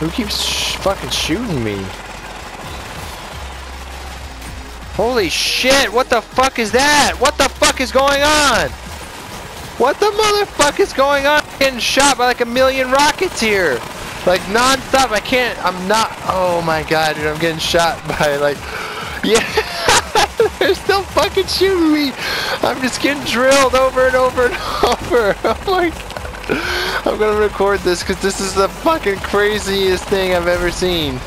Who keeps sh fucking shooting me? Holy shit, what the fuck is that? What the fuck is going on? What the motherfuck is going on? I'm getting shot by like a million rockets here. Like non-stop, I can't, I'm not, oh my god, dude, I'm getting shot by like, yeah, they're still fucking shooting me. I'm just getting drilled over and over and over. I'm gonna record this because this is the fucking craziest thing I've ever seen.